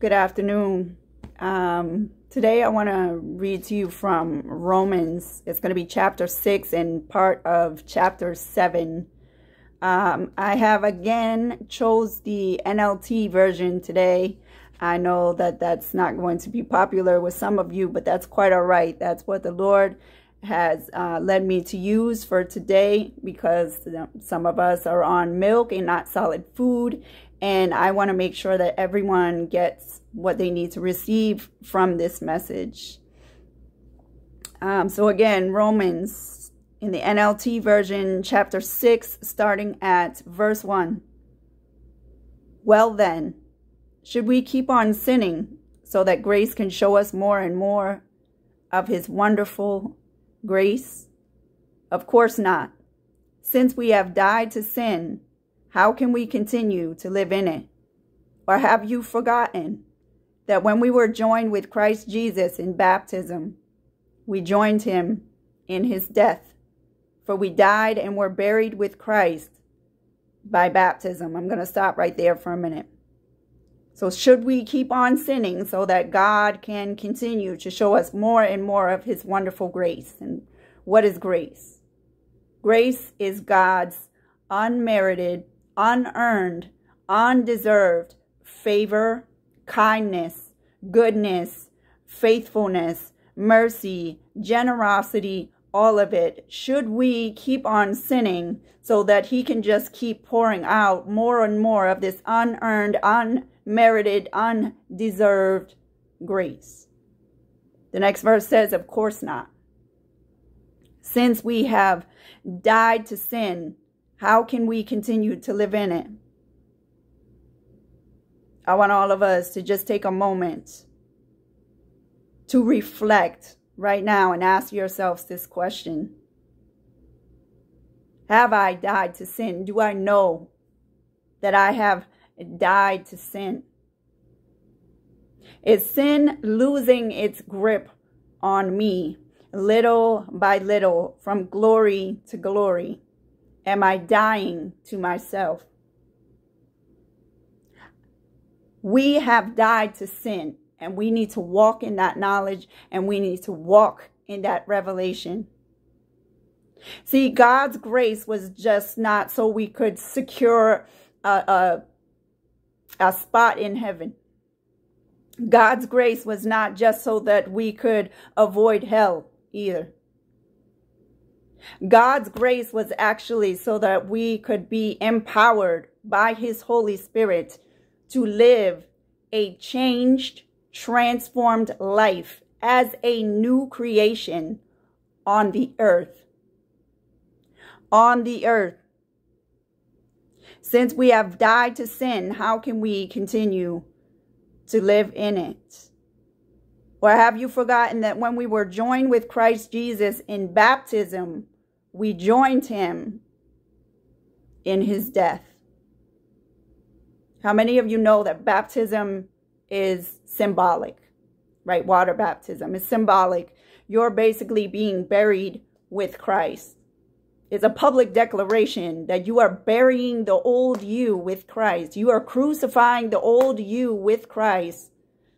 Good afternoon. Um, today I want to read to you from Romans. It's going to be chapter 6 and part of chapter 7. Um, I have again chose the NLT version today. I know that that's not going to be popular with some of you, but that's quite all right. That's what the Lord has uh, led me to use for today because some of us are on milk and not solid food and I want to make sure that everyone gets what they need to receive from this message. Um, so again, Romans in the NLT version, chapter 6, starting at verse 1. Well then, should we keep on sinning so that grace can show us more and more of his wonderful grace? Of course not. Since we have died to sin, how can we continue to live in it? Or have you forgotten that when we were joined with Christ Jesus in baptism, we joined him in his death? For we died and were buried with Christ by baptism. I'm going to stop right there for a minute. So should we keep on sinning so that God can continue to show us more and more of his wonderful grace? And what is grace? Grace is God's unmerited unearned, undeserved favor, kindness, goodness, faithfulness, mercy, generosity, all of it. Should we keep on sinning so that he can just keep pouring out more and more of this unearned, unmerited, undeserved grace? The next verse says, Of course not. Since we have died to sin, how can we continue to live in it? I want all of us to just take a moment to reflect right now and ask yourselves this question. Have I died to sin? Do I know that I have died to sin? Is sin losing its grip on me little by little from glory to glory? Am I dying to myself? We have died to sin, and we need to walk in that knowledge and we need to walk in that revelation. See, God's grace was just not so we could secure a, a, a spot in heaven. God's grace was not just so that we could avoid hell either. God's grace was actually so that we could be empowered by his Holy Spirit to live a changed, transformed life as a new creation on the earth. On the earth. Since we have died to sin, how can we continue to live in it? Or have you forgotten that when we were joined with Christ Jesus in baptism, we joined him in his death. How many of you know that baptism is symbolic, right? Water baptism is symbolic. You're basically being buried with Christ. It's a public declaration that you are burying the old you with Christ. You are crucifying the old you with Christ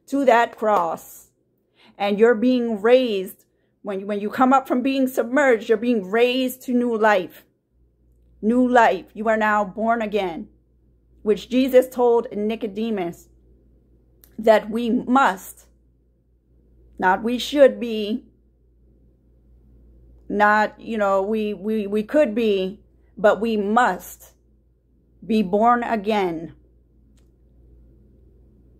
to that cross. And you're being raised when you, when you come up from being submerged, you're being raised to new life. New life. You are now born again, which Jesus told Nicodemus that we must, not we should be, not, you know, we, we, we could be, but we must be born again.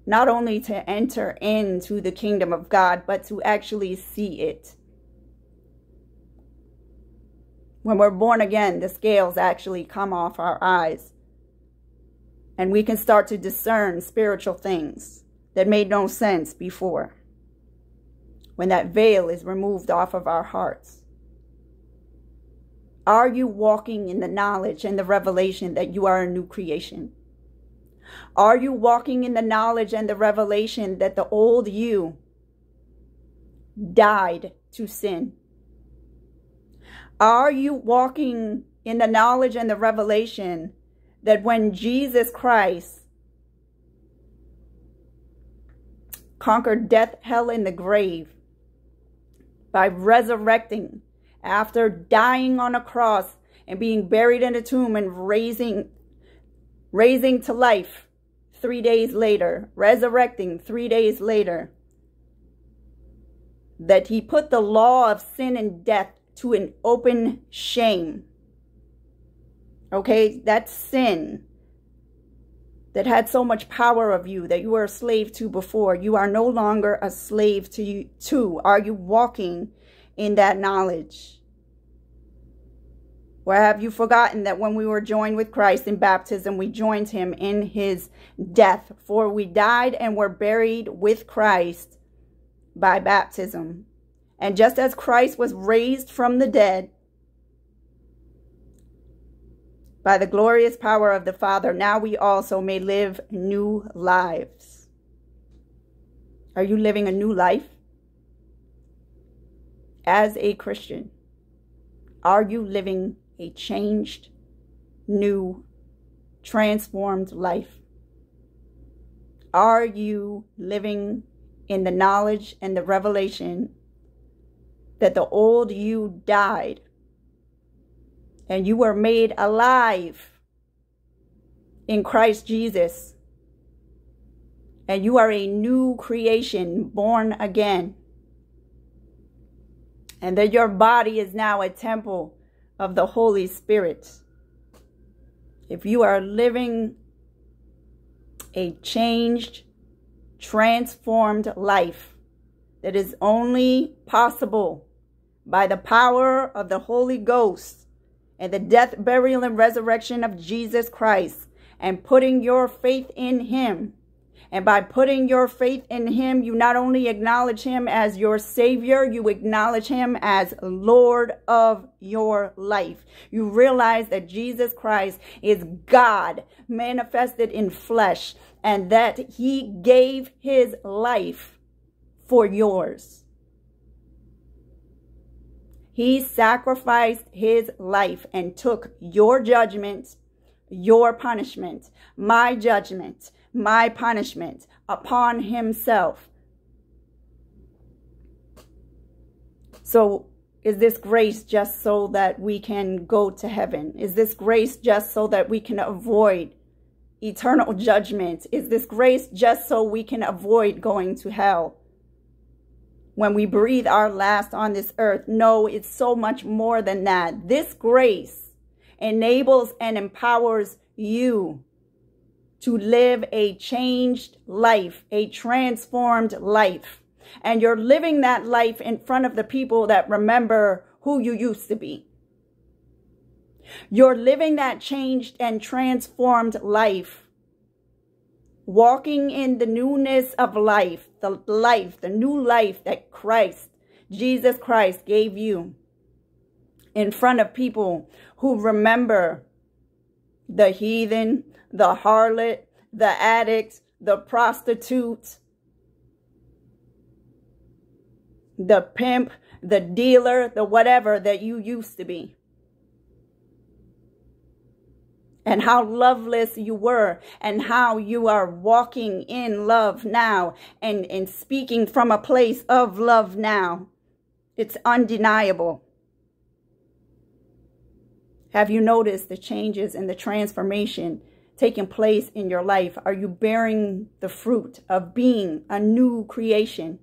Not only to enter into the kingdom of God, but to actually see it. When we're born again, the scales actually come off our eyes. And we can start to discern spiritual things that made no sense before. When that veil is removed off of our hearts. Are you walking in the knowledge and the revelation that you are a new creation? Are you walking in the knowledge and the revelation that the old you died to sin? Are you walking in the knowledge and the revelation that when Jesus Christ conquered death, hell, and the grave by resurrecting after dying on a cross and being buried in a tomb and raising raising to life three days later, resurrecting three days later, that he put the law of sin and death to an open shame. Okay, that sin that had so much power of you that you were a slave to before. You are no longer a slave to you to. Are you walking in that knowledge? Or have you forgotten that when we were joined with Christ in baptism, we joined him in his death? For we died and were buried with Christ by baptism. And just as Christ was raised from the dead by the glorious power of the Father, now we also may live new lives. Are you living a new life as a Christian? Are you living a changed, new, transformed life? Are you living in the knowledge and the revelation that the old you died and you were made alive in Christ Jesus? And you are a new creation, born again. And that your body is now a temple of the Holy Spirit. If you are living a changed, transformed life that is only possible by the power of the Holy Ghost and the death, burial, and resurrection of Jesus Christ, and putting your faith in Him, and by putting your faith in him, you not only acknowledge him as your savior, you acknowledge him as Lord of your life. You realize that Jesus Christ is God manifested in flesh and that he gave his life for yours. He sacrificed his life and took your judgment, your punishment, my judgment, my punishment upon himself. So is this grace just so that we can go to heaven? Is this grace just so that we can avoid eternal judgment? Is this grace just so we can avoid going to hell? When we breathe our last on this earth, no, it's so much more than that. This grace enables and empowers you to live a changed life, a transformed life. And you're living that life in front of the people that remember who you used to be. You're living that changed and transformed life. Walking in the newness of life, the life, the new life that Christ, Jesus Christ gave you in front of people who remember the heathen, the harlot, the addict, the prostitute, the pimp, the dealer, the whatever that you used to be. And how loveless you were, and how you are walking in love now and, and speaking from a place of love now. It's undeniable. Have you noticed the changes and the transformation taking place in your life? Are you bearing the fruit of being a new creation?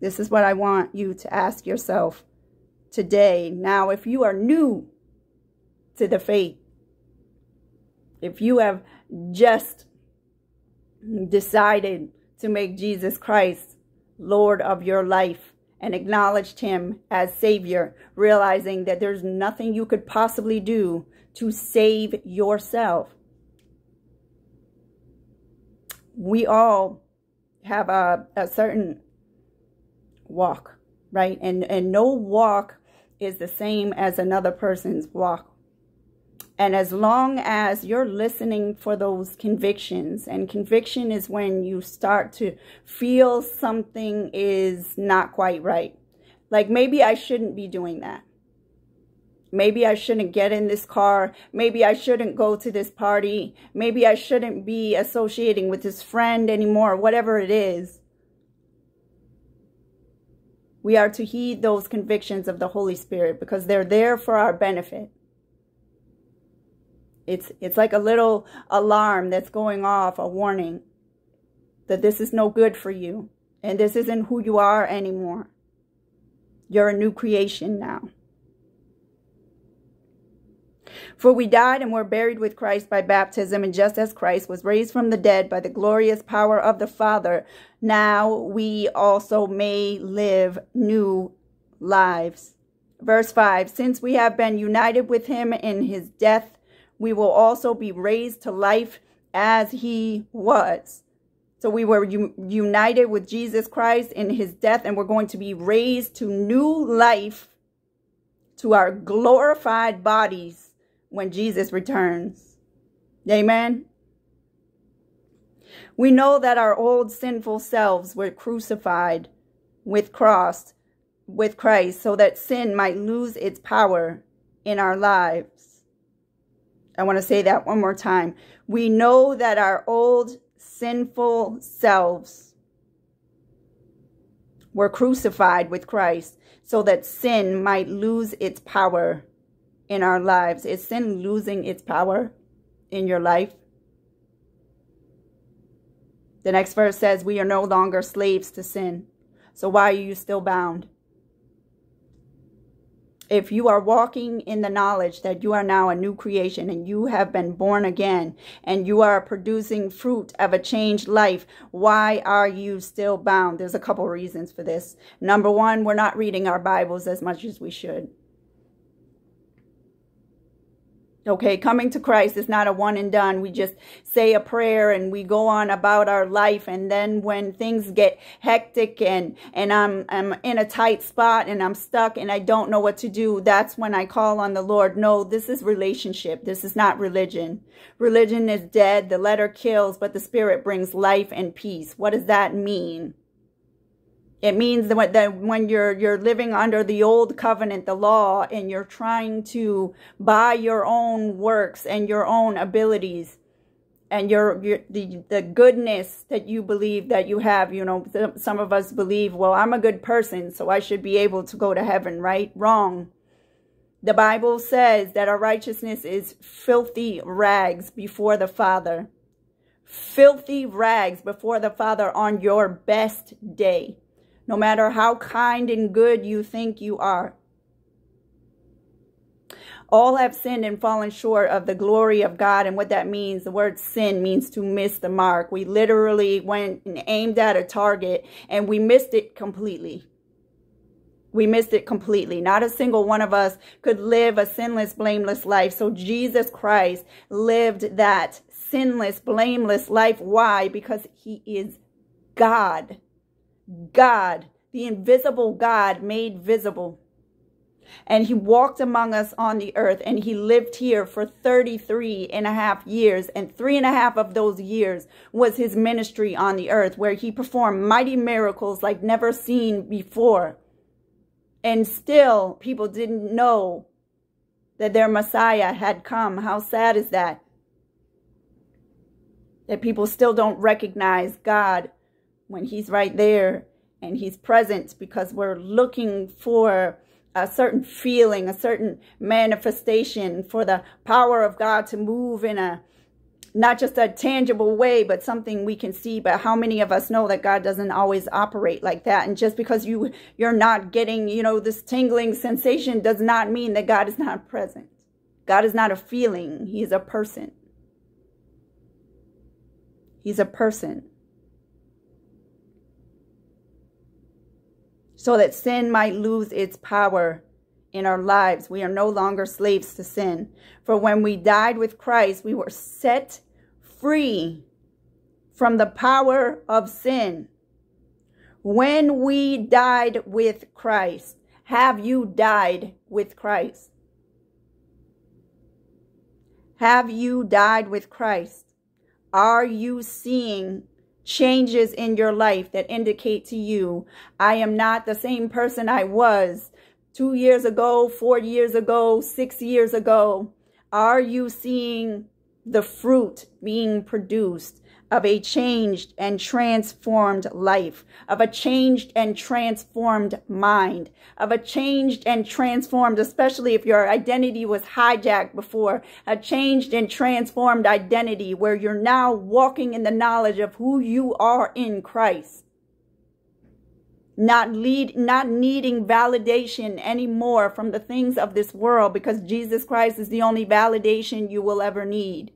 This is what I want you to ask yourself today. Now, if you are new to the faith, if you have just decided to make Jesus Christ Lord of your life and acknowledged him as Savior, realizing that there's nothing you could possibly do to save yourself. We all have a, a certain walk, right? And, and no walk is the same as another person's walk. And as long as you're listening for those convictions, and conviction is when you start to feel something is not quite right. Like maybe I shouldn't be doing that Maybe I shouldn't get in this car. Maybe I shouldn't go to this party. Maybe I shouldn't be associating with this friend anymore, whatever it is. We are to heed those convictions of the Holy Spirit because they're there for our benefit. It's, it's like a little alarm that's going off, a warning that this is no good for you and this isn't who you are anymore. You're a new creation now. For we died and were buried with Christ by baptism, and just as Christ was raised from the dead by the glorious power of the Father, now we also may live new lives. Verse 5 Since we have been united with him in his death, we will also be raised to life as he was. So we were united with Jesus Christ in his death, and we're going to be raised to new life to our glorified bodies when Jesus returns. Amen. We know that our old sinful selves were crucified with cross with Christ so that sin might lose its power in our lives. I want to say that one more time. We know that our old sinful selves were crucified with Christ so that sin might lose its power in our lives. Is sin losing its power in your life? The next verse says, We are no longer slaves to sin. So why are you still bound? If you are walking in the knowledge that you are now a new creation and you have been born again and you are producing fruit of a changed life, why are you still bound? There's a couple reasons for this. Number one, we're not reading our Bibles as much as we should. Okay, coming to Christ is not a one and done. We just say a prayer and we go on about our life. And then when things get hectic and, and I'm, I'm in a tight spot and I'm stuck and I don't know what to do, that's when I call on the Lord. No, this is relationship. This is not religion. Religion is dead. The letter kills, but the spirit brings life and peace. What does that mean? It means that when you're you're living under the old covenant, the law, and you're trying to buy your own works and your own abilities and your, your the the goodness that you believe that you have, you know, some of us believe, well, I'm a good person, so I should be able to go to heaven, right? Wrong. The Bible says that our righteousness is filthy rags before the Father. Filthy rags before the Father on your best day no matter how kind and good you think you are. All have sinned and fallen short of the glory of God. And what that means, the word sin means to miss the mark. We literally went and aimed at a target and we missed it completely. We missed it completely. Not a single one of us could live a sinless, blameless life. So Jesus Christ lived that sinless, blameless life. Why? Because he is God. God, the invisible God made visible. And he walked among us on the earth and he lived here for 33 and a half years. And three and a half of those years was his ministry on the earth where he performed mighty miracles like never seen before. And still people didn't know that their Messiah had come. How sad is that? That people still don't recognize God when he's right there and he's present because we're looking for a certain feeling, a certain manifestation for the power of God to move in a not just a tangible way, but something we can see. But how many of us know that God doesn't always operate like that? And just because you you're not getting, you know, this tingling sensation does not mean that God is not present. God is not a feeling. He is a person. He's a person. So that sin might lose its power in our lives. We are no longer slaves to sin. For when we died with Christ, we were set free from the power of sin. When we died with Christ, have you died with Christ? Have you died with Christ? Are you seeing changes in your life that indicate to you, I am not the same person I was two years ago, four years ago, six years ago? Are you seeing the fruit being produced of a changed and transformed life, of a changed and transformed mind, of a changed and transformed, especially if your identity was hijacked before, a changed and transformed identity where you're now walking in the knowledge of who you are in Christ. Not lead, not needing validation anymore from the things of this world because Jesus Christ is the only validation you will ever need.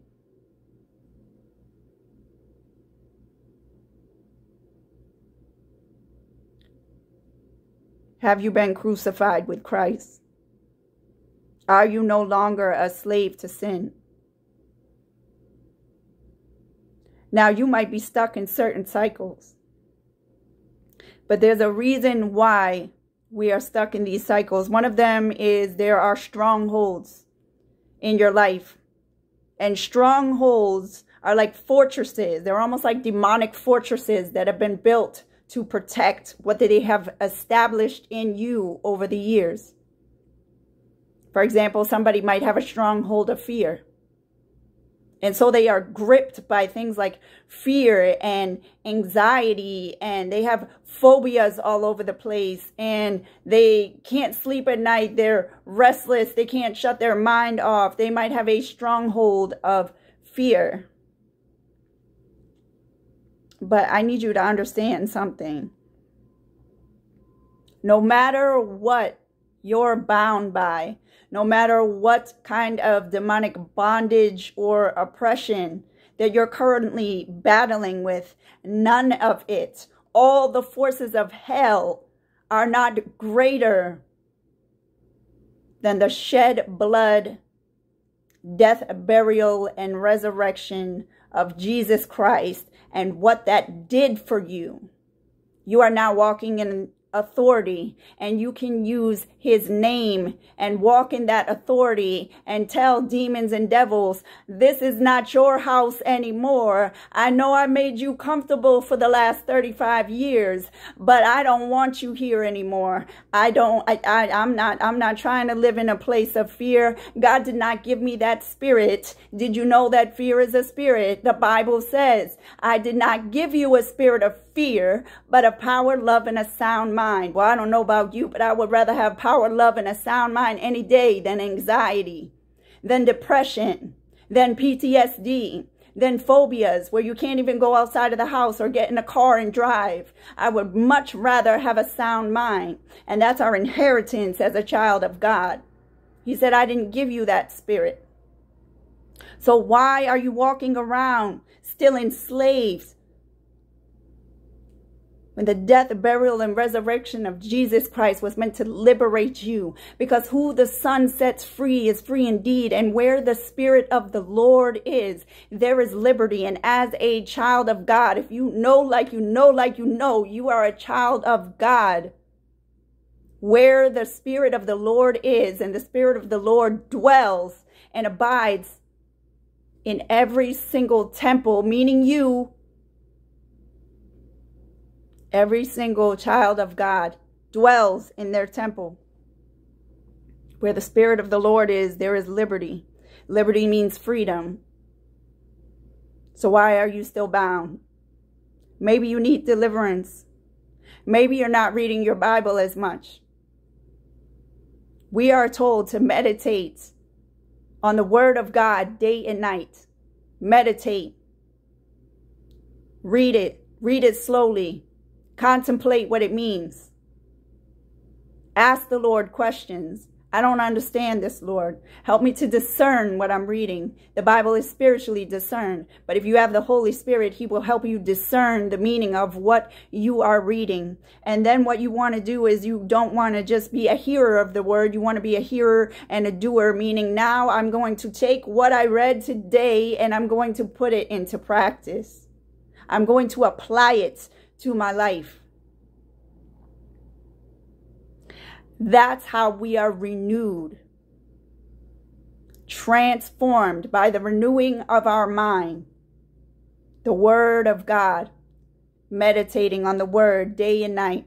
Have you been crucified with Christ? Are you no longer a slave to sin? Now, you might be stuck in certain cycles, but there's a reason why we are stuck in these cycles. One of them is there are strongholds in your life, and strongholds are like fortresses. They're almost like demonic fortresses that have been built to protect what they have established in you over the years. For example, somebody might have a stronghold of fear. And so they are gripped by things like fear and anxiety, and they have phobias all over the place, and they can't sleep at night. They're restless. They can't shut their mind off. They might have a stronghold of fear. But I need you to understand something. No matter what you're bound by, no matter what kind of demonic bondage or oppression that you're currently battling with, none of it, all the forces of hell are not greater than the shed blood, death, burial, and resurrection of Jesus Christ and what that did for you. You are now walking in authority and you can use his name and walk in that authority and tell demons and devils, this is not your house anymore. I know I made you comfortable for the last 35 years, but I don't want you here anymore. I don't, I, I, I'm not, I'm not trying to live in a place of fear. God did not give me that spirit. Did you know that fear is a spirit? The Bible says, I did not give you a spirit of fear, but of power, love, and a sound mind. Well, I don't know about you, but I would rather have power, love, and a sound mind any day than anxiety, than depression, than PTSD, than phobias where you can't even go outside of the house or get in a car and drive. I would much rather have a sound mind. And that's our inheritance as a child of God. He said, I didn't give you that spirit. So why are you walking around still enslaved when the death, burial, and resurrection of Jesus Christ was meant to liberate you. Because who the Son sets free is free indeed. And where the Spirit of the Lord is, there is liberty. And as a child of God, if you know like you know like you know, you are a child of God. Where the Spirit of the Lord is and the Spirit of the Lord dwells and abides in every single temple, meaning you, Every single child of God dwells in their temple. Where the Spirit of the Lord is, there is liberty. Liberty means freedom. So why are you still bound? Maybe you need deliverance. Maybe you're not reading your Bible as much. We are told to meditate on the Word of God day and night. Meditate. Read it. Read it slowly. Contemplate what it means. Ask the Lord questions. I don't understand this, Lord. Help me to discern what I'm reading. The Bible is spiritually discerned. But if you have the Holy Spirit, he will help you discern the meaning of what you are reading. And then what you want to do is you don't want to just be a hearer of the word. You want to be a hearer and a doer, meaning now I'm going to take what I read today and I'm going to put it into practice. I'm going to apply it to my life. That's how we are renewed, transformed by the renewing of our mind, the Word of God, meditating on the Word day and night,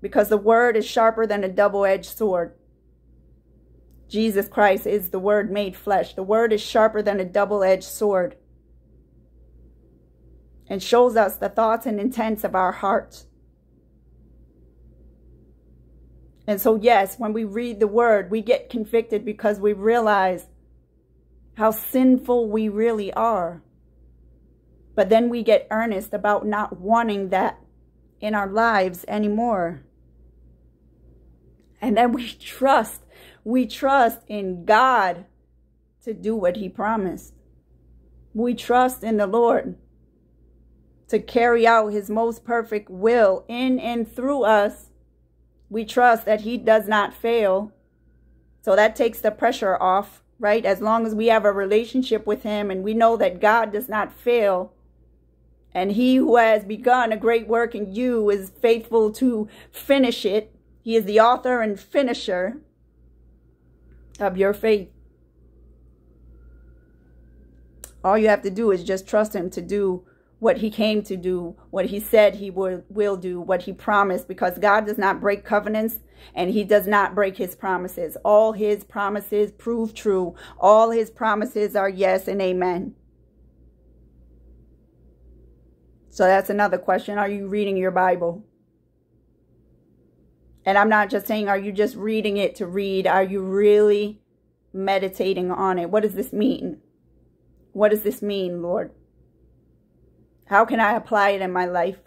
because the word is sharper than a double-edged sword. Jesus Christ is the word made flesh. The word is sharper than a double-edged sword and shows us the thoughts and intents of our hearts. And so, yes, when we read the word, we get convicted because we realize how sinful we really are. But then we get earnest about not wanting that in our lives anymore. And then we trust, we trust in God to do what he promised. We trust in the Lord to carry out his most perfect will in and through us. We trust that he does not fail. So that takes the pressure off, right? As long as we have a relationship with him and we know that God does not fail, and he who has begun a great work in you is faithful to finish it. He is the author and finisher of your faith. All you have to do is just trust him to do what he came to do, what he said he will, will do, what he promised, because God does not break covenants and he does not break his promises. All his promises prove true. All his promises are yes and amen. So that's another question. Are you reading your Bible? And I'm not just saying, are you just reading it to read? Are you really meditating on it? What does this mean? What does this mean, Lord? How can I apply it in my life?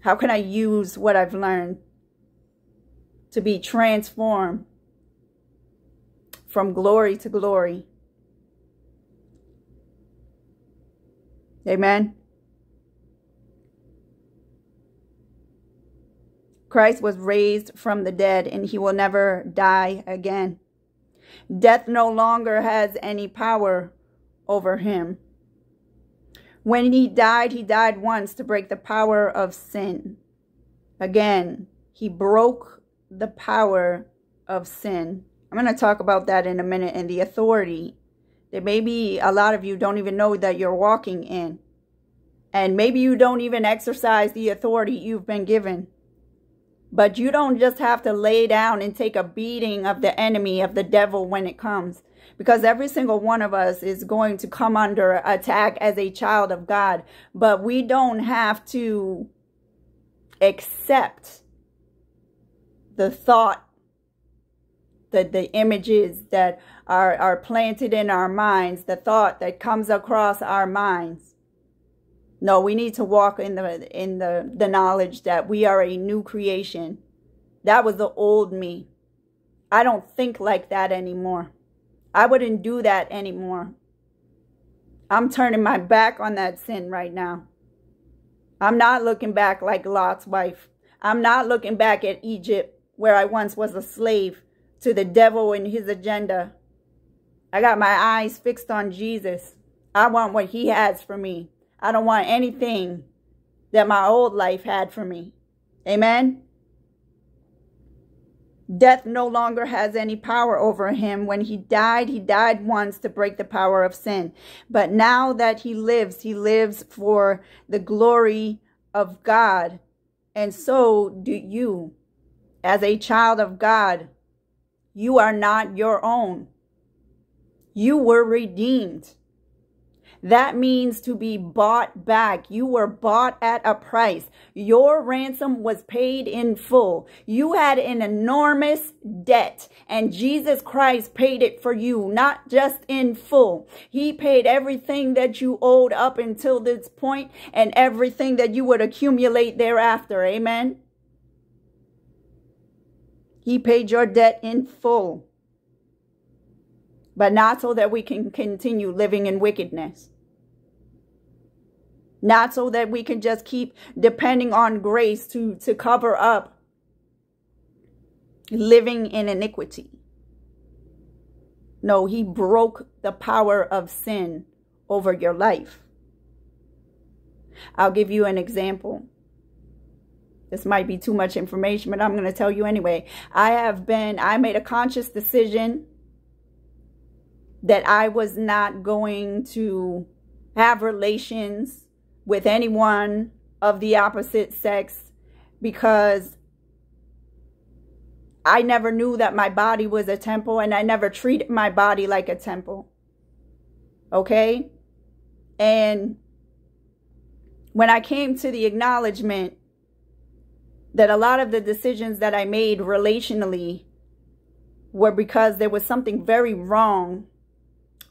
How can I use what I've learned to be transformed from glory to glory? Amen. Christ was raised from the dead and he will never die again. Death no longer has any power over him. When he died, he died once to break the power of sin. Again, he broke the power of sin. I'm going to talk about that in a minute and the authority that maybe a lot of you don't even know that you're walking in. And maybe you don't even exercise the authority you've been given. But you don't just have to lay down and take a beating of the enemy, of the devil when it comes because every single one of us is going to come under attack as a child of God. But we don't have to accept the thought, the, the images that are, are planted in our minds, the thought that comes across our minds. No, we need to walk in the in the, the knowledge that we are a new creation. That was the old me. I don't think like that anymore. I wouldn't do that anymore. I'm turning my back on that sin right now. I'm not looking back like Lot's wife. I'm not looking back at Egypt where I once was a slave to the devil and his agenda. I got my eyes fixed on Jesus. I want what he has for me. I don't want anything that my old life had for me. Amen. Death no longer has any power over him. When he died, he died once to break the power of sin. But now that he lives, he lives for the glory of God. And so do you. As a child of God, you are not your own. You were redeemed. That means to be bought back. You were bought at a price. Your ransom was paid in full. You had an enormous debt and Jesus Christ paid it for you, not just in full. He paid everything that you owed up until this point and everything that you would accumulate thereafter. Amen. He paid your debt in full but not so that we can continue living in wickedness. Not so that we can just keep depending on grace to, to cover up living in iniquity. No, he broke the power of sin over your life. I'll give you an example. This might be too much information, but I'm going to tell you anyway. I have been, I made a conscious decision that I was not going to have relations with anyone of the opposite sex because I never knew that my body was a temple and I never treated my body like a temple. Okay? And when I came to the acknowledgement that a lot of the decisions that I made relationally were because there was something very wrong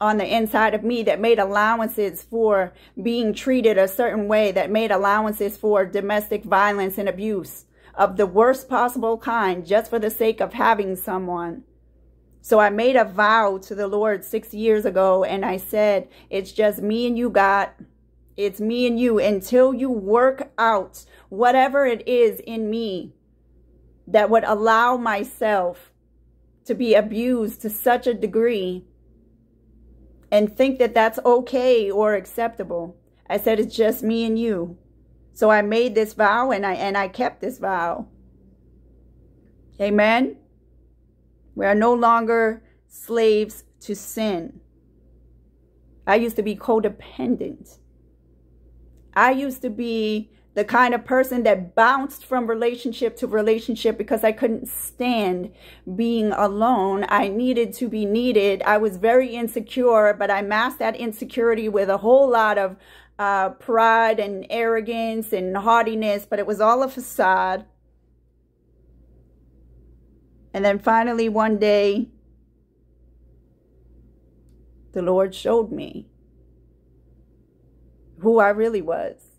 on the inside of me that made allowances for being treated a certain way, that made allowances for domestic violence and abuse of the worst possible kind just for the sake of having someone. So I made a vow to the Lord six years ago and I said, it's just me and you, God. It's me and you until you work out whatever it is in me that would allow myself to be abused to such a degree and think that that's okay or acceptable. I said, it's just me and you. So I made this vow and I, and I kept this vow. Amen. We are no longer slaves to sin. I used to be codependent. I used to be the kind of person that bounced from relationship to relationship because I couldn't stand being alone. I needed to be needed. I was very insecure, but I masked that insecurity with a whole lot of uh, pride and arrogance and haughtiness, but it was all a facade. And then finally, one day, the Lord showed me who I really was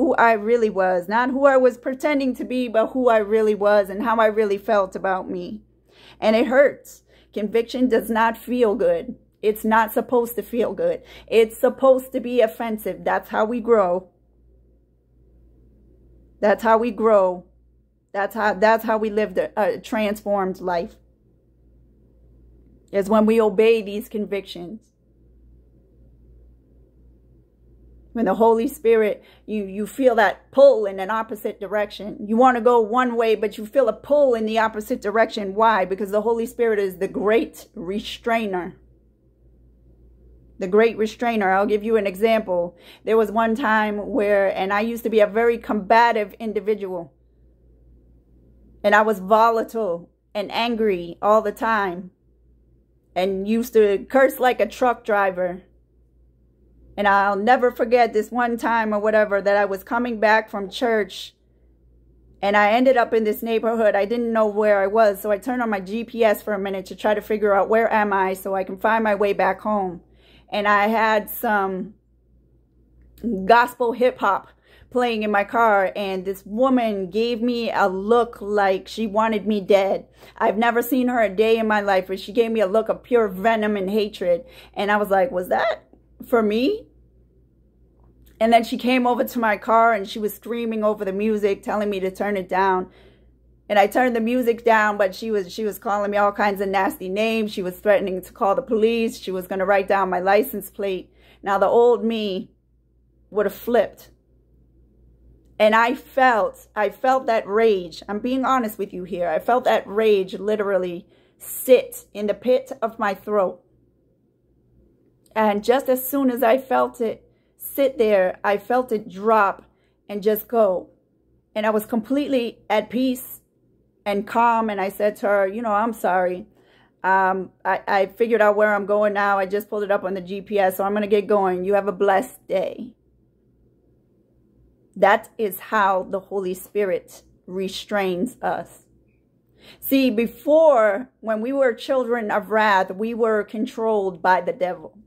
who I really was, not who I was pretending to be, but who I really was and how I really felt about me. And it hurts. Conviction does not feel good. It's not supposed to feel good. It's supposed to be offensive. That's how we grow. That's how we grow. That's how that's how we live a, a transformed life. Is when we obey these convictions. When the Holy Spirit, you, you feel that pull in an opposite direction. You want to go one way, but you feel a pull in the opposite direction. Why? Because the Holy Spirit is the great restrainer. The great restrainer. I'll give you an example. There was one time where, and I used to be a very combative individual. And I was volatile and angry all the time. And used to curse like a truck driver and I'll never forget this one time or whatever that I was coming back from church and I ended up in this neighborhood. I didn't know where I was. So I turned on my GPS for a minute to try to figure out where am I so I can find my way back home. And I had some gospel hip hop playing in my car and this woman gave me a look like she wanted me dead. I've never seen her a day in my life but she gave me a look of pure venom and hatred. And I was like, was that for me? And then she came over to my car and she was screaming over the music, telling me to turn it down. And I turned the music down, but she was she was calling me all kinds of nasty names. She was threatening to call the police. She was going to write down my license plate. Now the old me would have flipped. And I felt, I felt that rage. I'm being honest with you here. I felt that rage literally sit in the pit of my throat. And just as soon as I felt it, sit there. I felt it drop and just go. And I was completely at peace and calm. And I said to her, you know, I'm sorry. Um, I, I figured out where I'm going now. I just pulled it up on the GPS, so I'm going to get going. You have a blessed day. That is how the Holy Spirit restrains us. See, before, when we were children of wrath, we were controlled by the devil.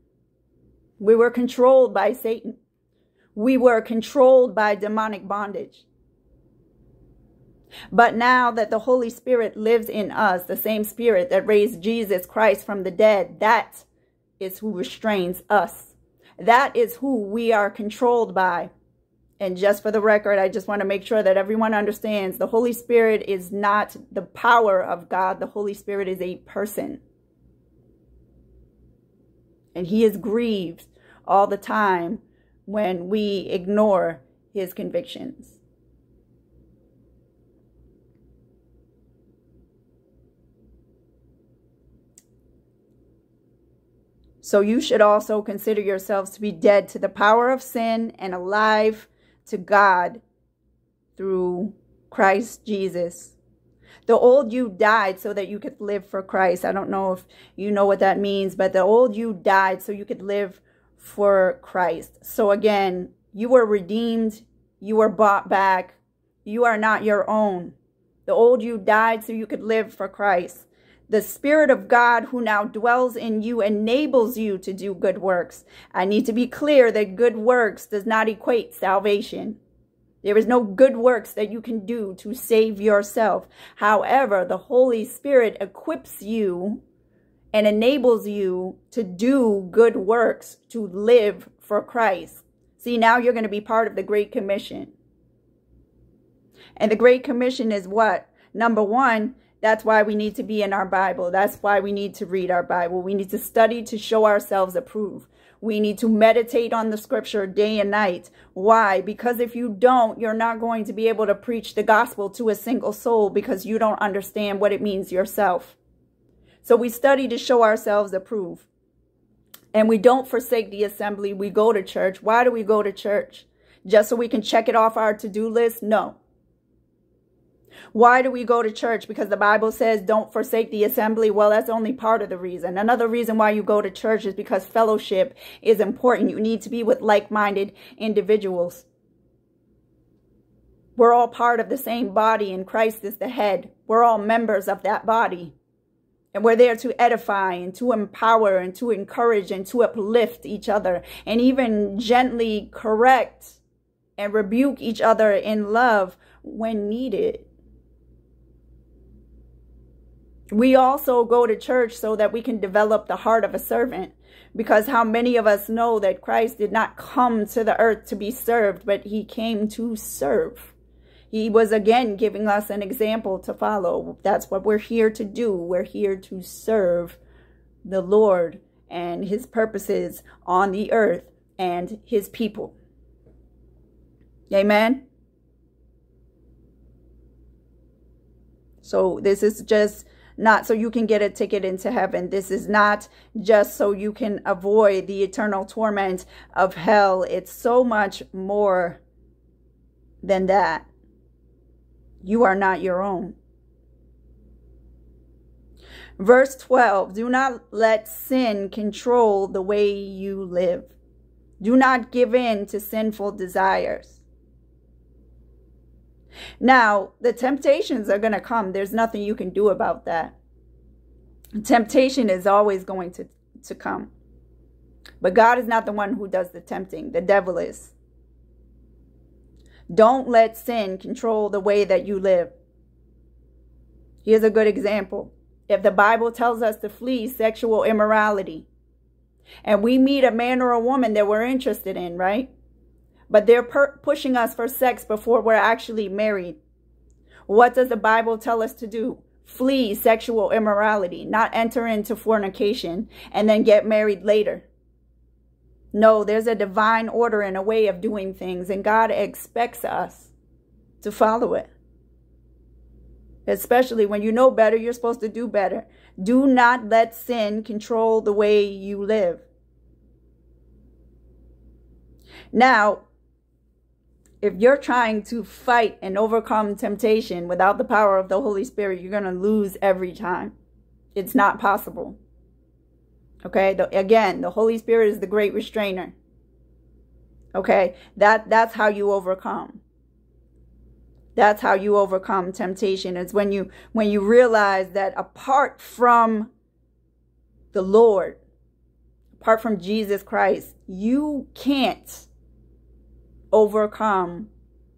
We were controlled by Satan. We were controlled by demonic bondage. But now that the Holy Spirit lives in us, the same Spirit that raised Jesus Christ from the dead, that is who restrains us. That is who we are controlled by. And just for the record, I just want to make sure that everyone understands the Holy Spirit is not the power of God. The Holy Spirit is a person. And he is grieved all the time when we ignore his convictions. So you should also consider yourselves to be dead to the power of sin and alive to God through Christ Jesus. The old you died so that you could live for Christ. I don't know if you know what that means, but the old you died so you could live for Christ. So again, you were redeemed, you were bought back, you are not your own. The old you died so you could live for Christ. The Spirit of God who now dwells in you enables you to do good works. I need to be clear that good works does not equate salvation. There is no good works that you can do to save yourself. However, the Holy Spirit equips you and enables you to do good works, to live for Christ. See, now you're going to be part of the Great Commission. And the Great Commission is what? Number one, that's why we need to be in our Bible. That's why we need to read our Bible. We need to study to show ourselves approved. We need to meditate on the scripture day and night. Why? Because if you don't, you're not going to be able to preach the gospel to a single soul because you don't understand what it means yourself. So we study to show ourselves approved. And we don't forsake the assembly. We go to church. Why do we go to church? Just so we can check it off our to-do list? No. Why do we go to church? Because the Bible says don't forsake the assembly. Well, that's only part of the reason. Another reason why you go to church is because fellowship is important. You need to be with like-minded individuals. We're all part of the same body and Christ is the head. We're all members of that body. And we're there to edify and to empower and to encourage and to uplift each other and even gently correct and rebuke each other in love when needed. We also go to church so that we can develop the heart of a servant. Because how many of us know that Christ did not come to the earth to be served, but he came to serve. He was again giving us an example to follow. That's what we're here to do. We're here to serve the Lord and his purposes on the earth and his people. Amen. So this is just not so you can get a ticket into heaven. This is not just so you can avoid the eternal torment of hell. It's so much more than that. You are not your own. Verse 12, do not let sin control the way you live. Do not give in to sinful desires. Now, the temptations are going to come. There's nothing you can do about that. Temptation is always going to, to come. But God is not the one who does the tempting. The devil is. Don't let sin control the way that you live. Here's a good example. If the Bible tells us to flee sexual immorality, and we meet a man or a woman that we're interested in, right? but they're pushing us for sex before we're actually married. What does the Bible tell us to do? Flee sexual immorality, not enter into fornication and then get married later. No, there's a divine order and a way of doing things, and God expects us to follow it. Especially when you know better, you're supposed to do better. Do not let sin control the way you live. Now, if you're trying to fight and overcome temptation without the power of the Holy Spirit, you're going to lose every time. It's not possible. Okay? The, again, the Holy Spirit is the great restrainer. Okay? That that's how you overcome. That's how you overcome temptation. It's when you when you realize that apart from the Lord, apart from Jesus Christ, you can't overcome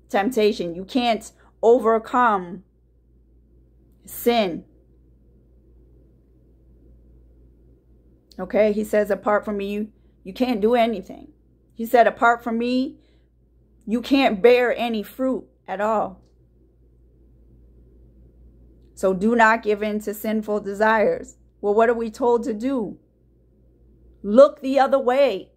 temptation. You can't overcome sin. Okay, he says, apart from me, you, you can't do anything. He said, apart from me, you can't bear any fruit at all. So do not give in to sinful desires. Well, what are we told to do? Look the other way.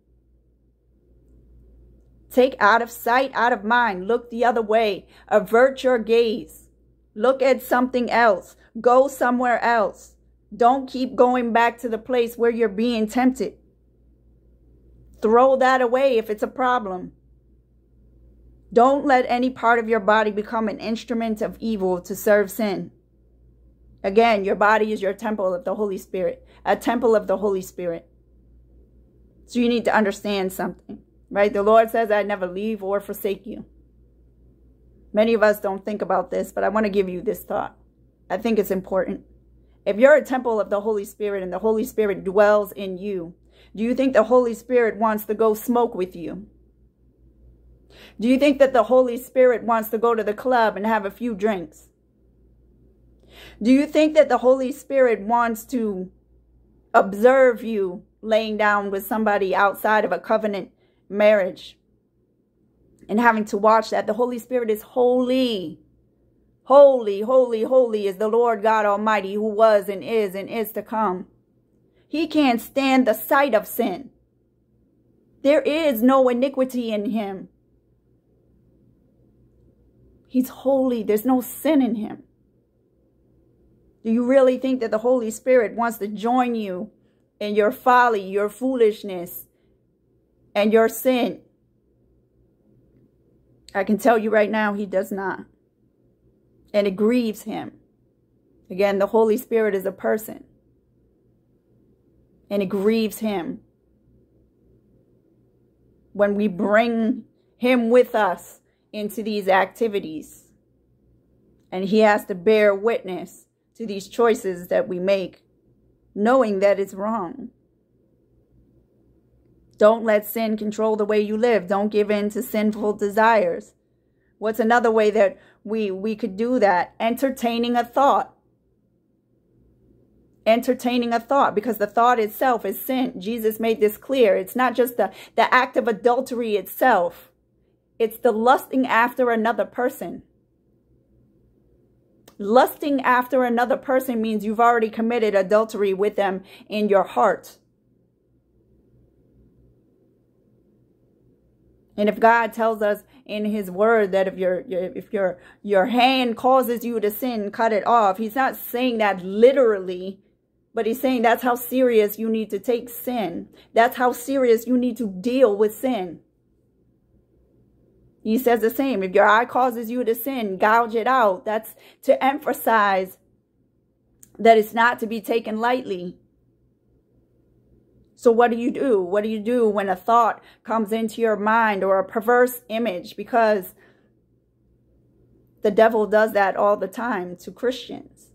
Take out of sight, out of mind. Look the other way. Avert your gaze. Look at something else. Go somewhere else. Don't keep going back to the place where you're being tempted. Throw that away if it's a problem. Don't let any part of your body become an instrument of evil to serve sin. Again, your body is your temple of the Holy Spirit, a temple of the Holy Spirit. So you need to understand something, right? The Lord says, I never leave or forsake you. Many of us don't think about this, but I want to give you this thought. I think it's important. If you're a temple of the Holy Spirit and the Holy Spirit dwells in you, do you think the Holy Spirit wants to go smoke with you? Do you think that the Holy Spirit wants to go to the club and have a few drinks? Do you think that the Holy Spirit wants to observe you laying down with somebody outside of a covenant marriage and having to watch that? The Holy Spirit is holy. Holy, holy, holy is the Lord God Almighty who was and is and is to come. He can't stand the sight of sin. There is no iniquity in him. He's holy. There's no sin in him. Do you really think that the Holy Spirit wants to join you in your folly, your foolishness, and your sin? I can tell you right now, he does not. And it grieves him. Again, the Holy Spirit is a person. And it grieves him when we bring him with us into these activities. And he has to bear witness to these choices that we make, knowing that it's wrong. Don't let sin control the way you live. Don't give in to sinful desires. What's another way that we, we could do that? Entertaining a thought. Entertaining a thought because the thought itself is sin. Jesus made this clear. It's not just the, the act of adultery itself. It's the lusting after another person. Lusting after another person means you've already committed adultery with them in your heart. And if God tells us in his word that if your if your your hand causes you to sin, cut it off. He's not saying that literally, but he's saying that's how serious you need to take sin. That's how serious you need to deal with sin. He says the same. If your eye causes you to sin, gouge it out. That's to emphasize that it's not to be taken lightly. So what do you do? What do you do when a thought comes into your mind or a perverse image? Because the devil does that all the time to Christians.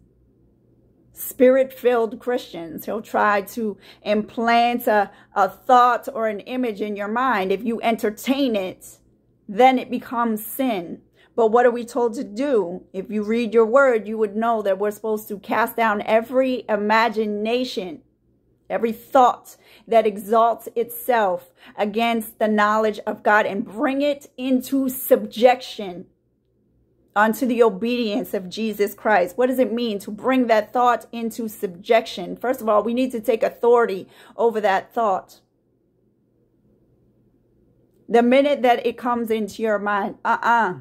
Spirit-filled Christians. He'll try to implant a, a thought or an image in your mind. If you entertain it, then it becomes sin. But what are we told to do? If you read your word, you would know that we're supposed to cast down every imagination, every thought that exalts itself against the knowledge of God and bring it into subjection unto the obedience of Jesus Christ. What does it mean to bring that thought into subjection? First of all, we need to take authority over that thought. The minute that it comes into your mind, uh-uh.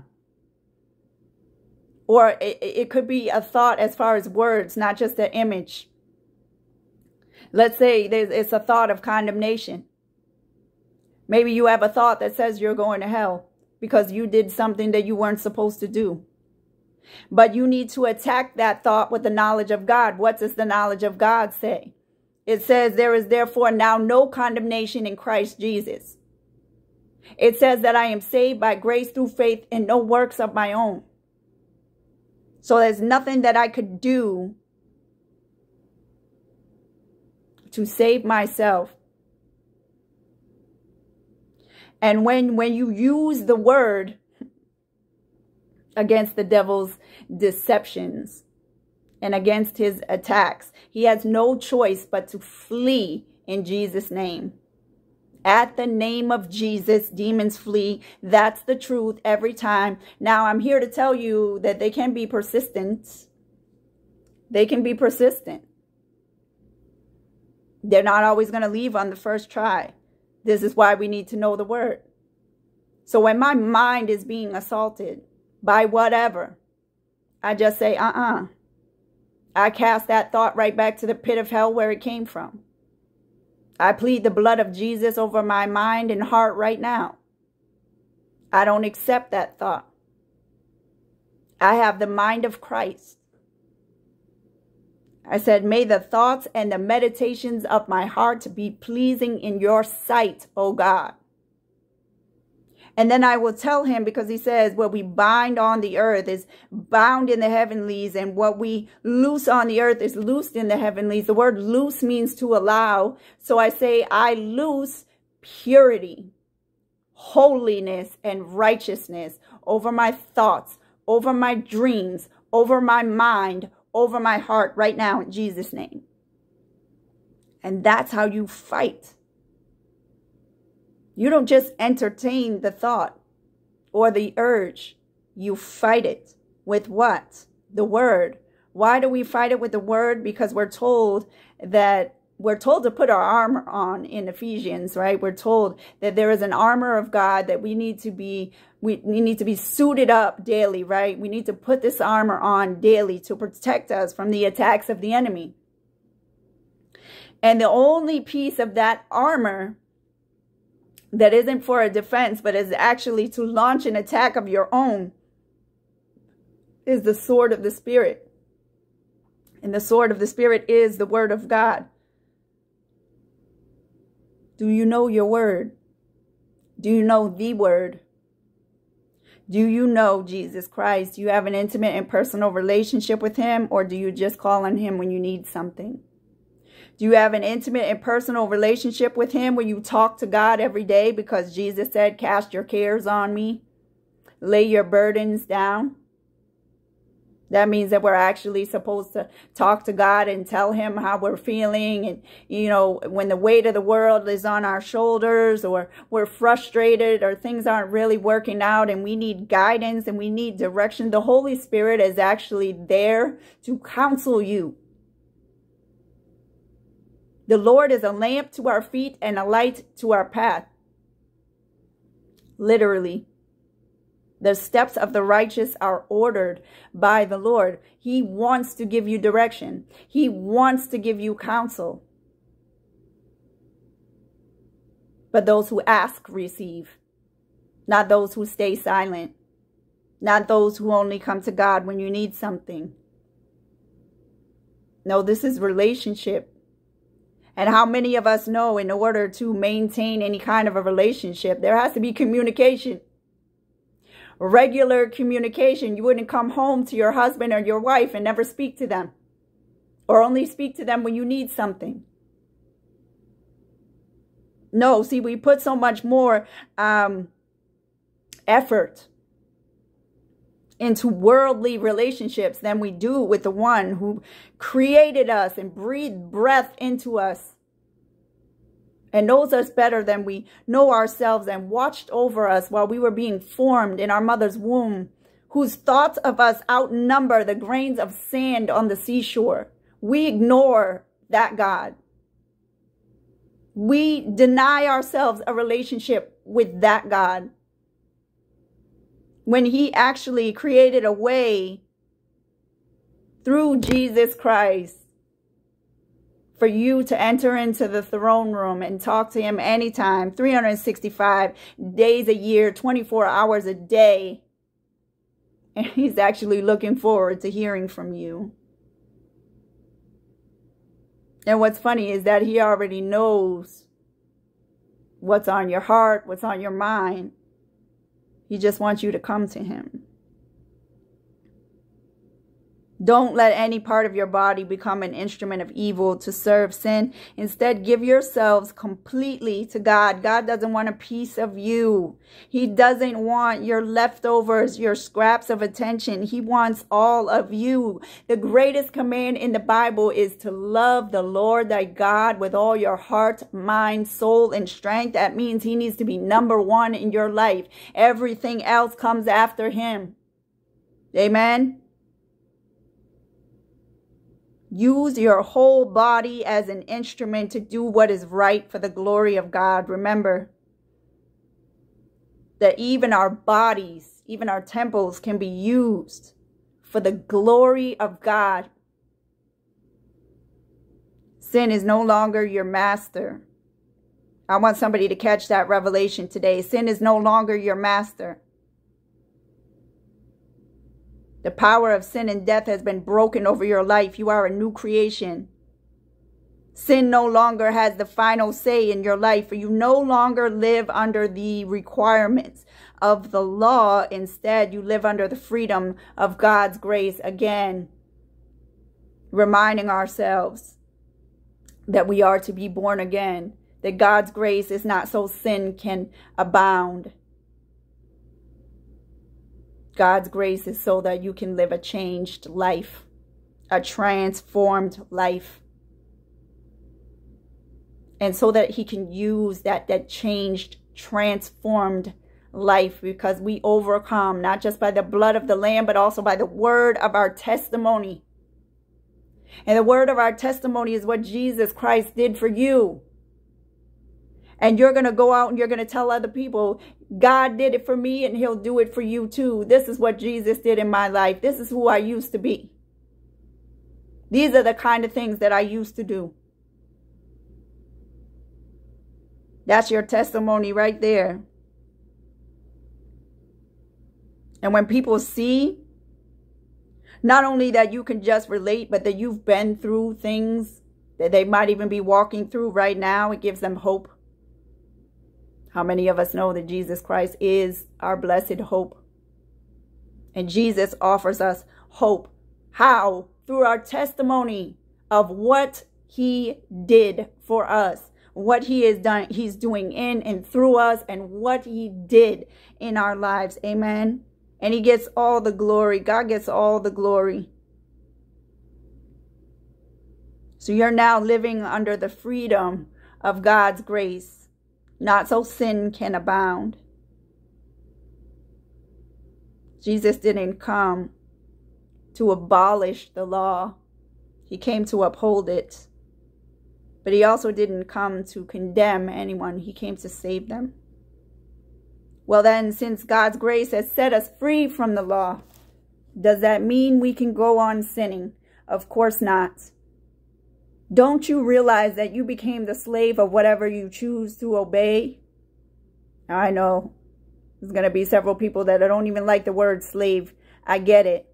Or it, it could be a thought as far as words, not just an image. Let's say it's a thought of condemnation. Maybe you have a thought that says you're going to hell because you did something that you weren't supposed to do. But you need to attack that thought with the knowledge of God. What does the knowledge of God say? It says, there is therefore now no condemnation in Christ Jesus. It says that I am saved by grace through faith and no works of my own. So there's nothing that I could do to save myself. And when, when you use the word against the devil's deceptions and against his attacks, he has no choice but to flee in Jesus' name. At the name of Jesus, demons flee. That's the truth every time. Now, I'm here to tell you that they can be persistent. They can be persistent. They're not always going to leave on the first try. This is why we need to know the word. So when my mind is being assaulted by whatever, I just say, uh-uh. I cast that thought right back to the pit of hell where it came from. I plead the blood of Jesus over my mind and heart right now. I don't accept that thought. I have the mind of Christ. I said, May the thoughts and the meditations of my heart be pleasing in your sight, O God. And then I will tell him because he says, what we bind on the earth is bound in the heavenlies, and what we loose on the earth is loosed in the heavenlies. The word loose means to allow. So I say, I loose purity, holiness, and righteousness over my thoughts, over my dreams, over my mind, over my heart right now in Jesus' name. And that's how you fight. You don't just entertain the thought or the urge. You fight it with what? The word. Why do we fight it with the word? Because we're told that we're told to put our armor on in Ephesians, right? We're told that there is an armor of God that we need to be we, need to be suited up daily, right? We need to put this armor on daily to protect us from the attacks of the enemy. And the only piece of that armor that isn't for a defense, but is actually to launch an attack of your own, is the sword of the Spirit. And the sword of the Spirit is the word of God. Do you know your word? Do you know the word? Do you know Jesus Christ? Do you have an intimate and personal relationship with him, or do you just call on him when you need something? Do you have an intimate and personal relationship with him where you talk to God every day because Jesus said, cast your cares on me, lay your burdens down? That means that we're actually supposed to talk to God and tell him how we're feeling. And, you know, when the weight of the world is on our shoulders or we're frustrated or things aren't really working out and we need guidance and we need direction, the Holy Spirit is actually there to counsel you the Lord is a lamp to our feet and a light to our path. Literally. The steps of the righteous are ordered by the Lord. He wants to give you direction. He wants to give you counsel. But those who ask receive, not those who stay silent, not those who only come to God when you need something. No, this is relationship. And how many of us know in order to maintain any kind of a relationship, there has to be communication. Regular communication. You wouldn't come home to your husband or your wife and never speak to them. Or only speak to them when you need something. No, see, we put so much more um, effort into worldly relationships than we do with the one who created us and breathed breath into us and knows us better than we know ourselves and watched over us while we were being formed in our mother's womb, whose thoughts of us outnumber the grains of sand on the seashore. We ignore that God. We deny ourselves a relationship with that God when he actually created a way through Jesus Christ for you to enter into the throne room and talk to him anytime, 365 days a year, 24 hours a day. And he's actually looking forward to hearing from you. And what's funny is that he already knows what's on your heart, what's on your mind. He just wants you to come to him. Don't let any part of your body become an instrument of evil to serve sin. Instead, give yourselves completely to God. God doesn't want a piece of you. He doesn't want your leftovers, your scraps of attention. He wants all of you. The greatest command in the Bible is to love the Lord thy God with all your heart, mind, soul, and strength. That means he needs to be number one in your life. Everything else comes after him. Amen. Use your whole body as an instrument to do what is right for the glory of God. Remember that even our bodies, even our temples can be used for the glory of God. Sin is no longer your master. I want somebody to catch that revelation today. Sin is no longer your master. The power of sin and death has been broken over your life. You are a new creation. Sin no longer has the final say in your life, for you no longer live under the requirements of the law. Instead, you live under the freedom of God's grace. Again, reminding ourselves that we are to be born again, that God's grace is not so sin can abound. God's grace is so that you can live a changed life, a transformed life. And so that he can use that, that changed, transformed life because we overcome not just by the blood of the Lamb, but also by the word of our testimony. And the word of our testimony is what Jesus Christ did for you. And you're going to go out and you're going to tell other people, God did it for me and he'll do it for you too. This is what Jesus did in my life. This is who I used to be. These are the kind of things that I used to do. That's your testimony right there. And when people see not only that you can just relate, but that you've been through things that they might even be walking through right now, it gives them hope. How many of us know that Jesus Christ is our blessed hope? And Jesus offers us hope. How? Through our testimony of what he did for us, what he has done, he's doing in and through us, and what he did in our lives. Amen. And he gets all the glory. God gets all the glory. So you're now living under the freedom of God's grace. Not so sin can abound. Jesus didn't come to abolish the law. He came to uphold it. But he also didn't come to condemn anyone. He came to save them. Well, then, since God's grace has set us free from the law, does that mean we can go on sinning? Of course not. Don't you realize that you became the slave of whatever you choose to obey? I know there's going to be several people that don't even like the word slave. I get it.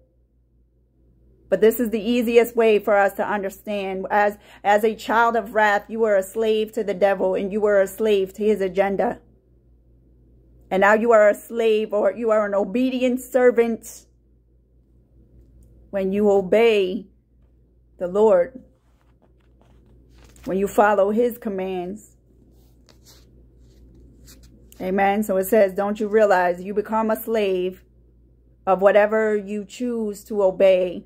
But this is the easiest way for us to understand. As, as a child of wrath, you were a slave to the devil and you were a slave to his agenda. And now you are a slave or you are an obedient servant when you obey the Lord, when you follow his commands. Amen. So it says, don't you realize you become a slave of whatever you choose to obey.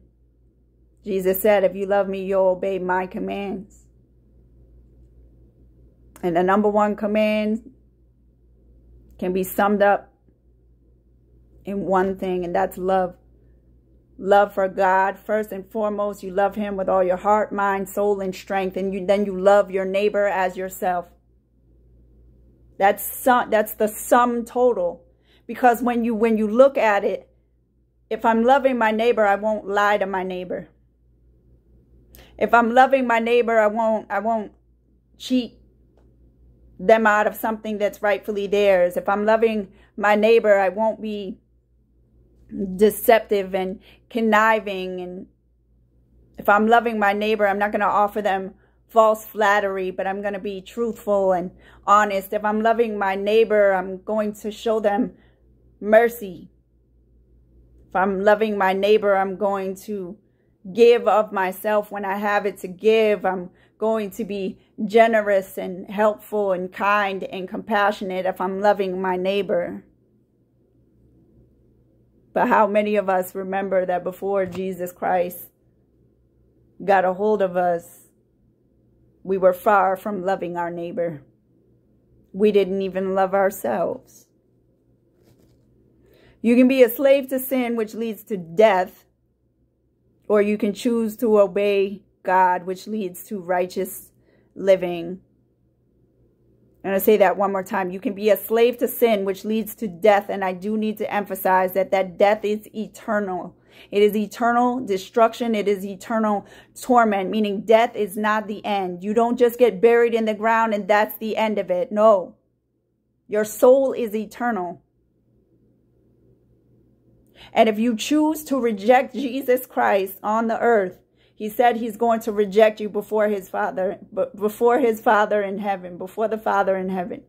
Jesus said, if you love me, you'll obey my commands. And the number one command can be summed up in one thing, and that's love. Love for God, first and foremost, you love him with all your heart, mind, soul, and strength, and you, then you love your neighbor as yourself. That's, that's the sum total. Because when you, when you look at it, if I'm loving my neighbor, I won't lie to my neighbor. If I'm loving my neighbor, I won't, I won't cheat them out of something that's rightfully theirs. If I'm loving my neighbor, I won't be deceptive and conniving. And if I'm loving my neighbor, I'm not going to offer them false flattery, but I'm going to be truthful and honest. If I'm loving my neighbor, I'm going to show them mercy. If I'm loving my neighbor, I'm going to give of myself when I have it to give. I'm going to be generous and helpful and kind and compassionate if I'm loving my neighbor. But how many of us remember that before Jesus Christ got a hold of us, we were far from loving our neighbor. We didn't even love ourselves. You can be a slave to sin, which leads to death, or you can choose to obey God, which leads to righteous living. I'm going to say that one more time. You can be a slave to sin, which leads to death. And I do need to emphasize that that death is eternal. It is eternal destruction. It is eternal torment, meaning death is not the end. You don't just get buried in the ground and that's the end of it. No. Your soul is eternal. And if you choose to reject Jesus Christ on the earth, he said he's going to reject you before his father, before his father in heaven, before the father in heaven.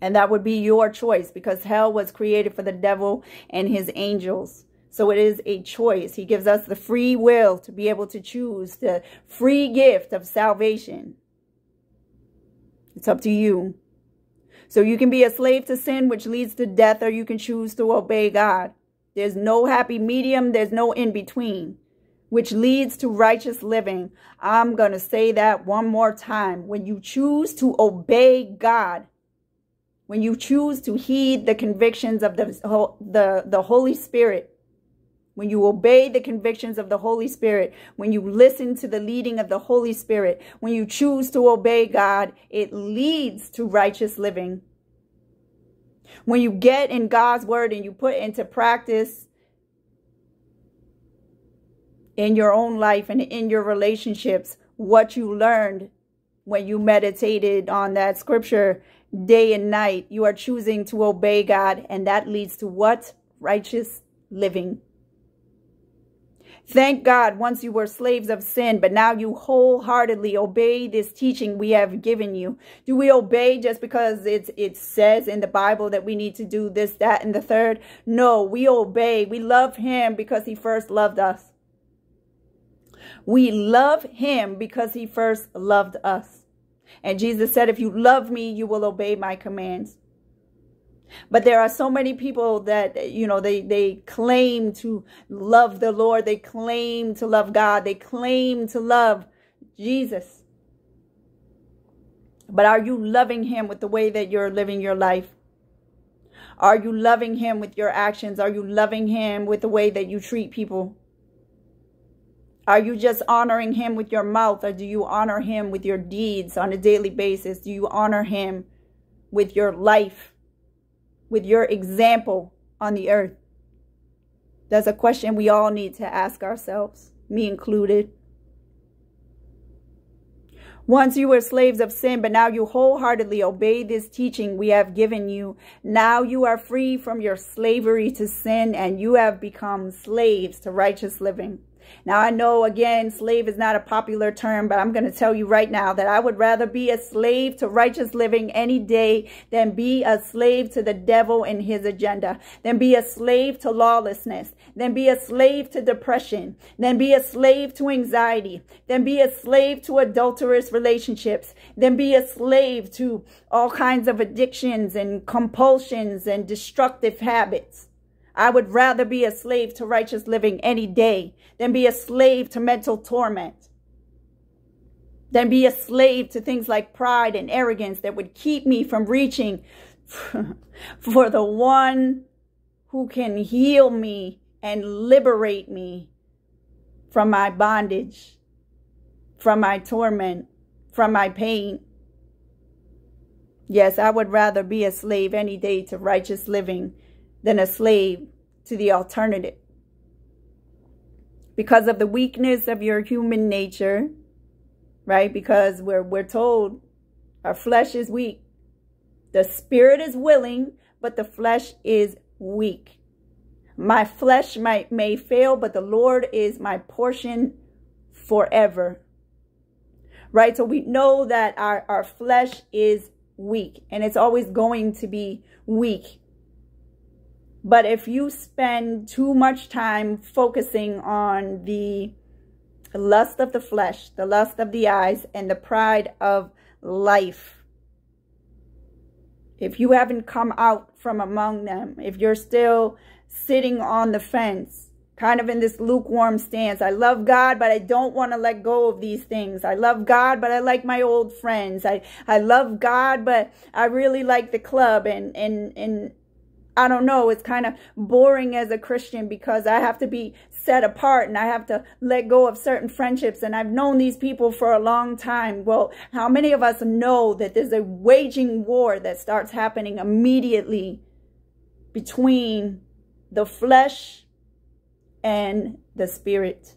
And that would be your choice because hell was created for the devil and his angels. So it is a choice. He gives us the free will to be able to choose the free gift of salvation. It's up to you. So you can be a slave to sin, which leads to death, or you can choose to obey God. There's no happy medium. There's no in between, which leads to righteous living. I'm going to say that one more time. When you choose to obey God, when you choose to heed the convictions of the, the, the Holy Spirit, when you obey the convictions of the Holy Spirit, when you listen to the leading of the Holy Spirit, when you choose to obey God, it leads to righteous living. When you get in God's word and you put into practice in your own life and in your relationships what you learned when you meditated on that scripture day and night. You are choosing to obey God, and that leads to what? Righteous living. Thank God once you were slaves of sin, but now you wholeheartedly obey this teaching we have given you. Do we obey just because it's, it says in the Bible that we need to do this, that, and the third? No, we obey. We love him because he first loved us. We love him because he first loved us. And Jesus said, if you love me, you will obey my commands. But there are so many people that, you know, they, they claim to love the Lord. They claim to love God. They claim to love Jesus. But are you loving him with the way that you're living your life? Are you loving him with your actions? Are you loving him with the way that you treat people? Are you just honoring him with your mouth or do you honor him with your deeds on a daily basis? Do you honor him with your life, with your example on the earth? That's a question we all need to ask ourselves, me included. Once you were slaves of sin, but now you wholeheartedly obey this teaching we have given you. Now you are free from your slavery to sin and you have become slaves to righteous living. Now, I know, again, slave is not a popular term, but I'm going to tell you right now that I would rather be a slave to righteous living any day than be a slave to the devil and his agenda, than be a slave to lawlessness, than be a slave to depression, than be a slave to anxiety, than be a slave to adulterous relationships, than be a slave to all kinds of addictions and compulsions and destructive habits. I would rather be a slave to righteous living any day than be a slave to mental torment, than be a slave to things like pride and arrogance that would keep me from reaching for the one who can heal me and liberate me from my bondage, from my torment, from my pain. Yes, I would rather be a slave any day to righteous living than a slave to the alternative. Because of the weakness of your human nature, right? Because we're, we're told our flesh is weak. The spirit is willing, but the flesh is weak. My flesh might may fail, but the Lord is my portion forever. Right? So we know that our, our flesh is weak and it's always going to be weak. But if you spend too much time focusing on the lust of the flesh, the lust of the eyes, and the pride of life, if you haven't come out from among them, if you're still sitting on the fence, kind of in this lukewarm stance. I love God, but I don't want to let go of these things. I love God, but I like my old friends. I, I love God, but I really like the club and, and, and I don't know, it's kind of boring as a Christian because I have to be set apart and I have to let go of certain friendships and I've known these people for a long time. Well, how many of us know that there's a waging war that starts happening immediately between the flesh and the spirit?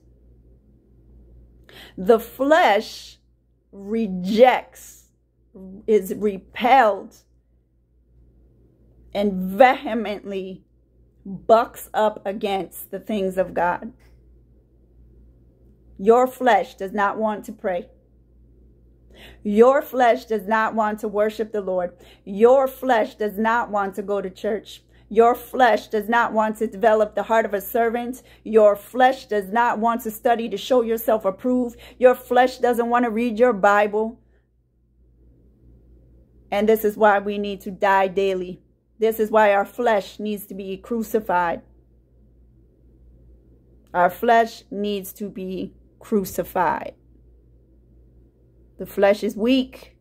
The flesh rejects, is repelled and vehemently bucks up against the things of God. Your flesh does not want to pray. Your flesh does not want to worship the Lord. Your flesh does not want to go to church. Your flesh does not want to develop the heart of a servant. Your flesh does not want to study to show yourself approved. Your flesh doesn't want to read your Bible. And this is why we need to die daily. This is why our flesh needs to be crucified. Our flesh needs to be crucified. The flesh is weak.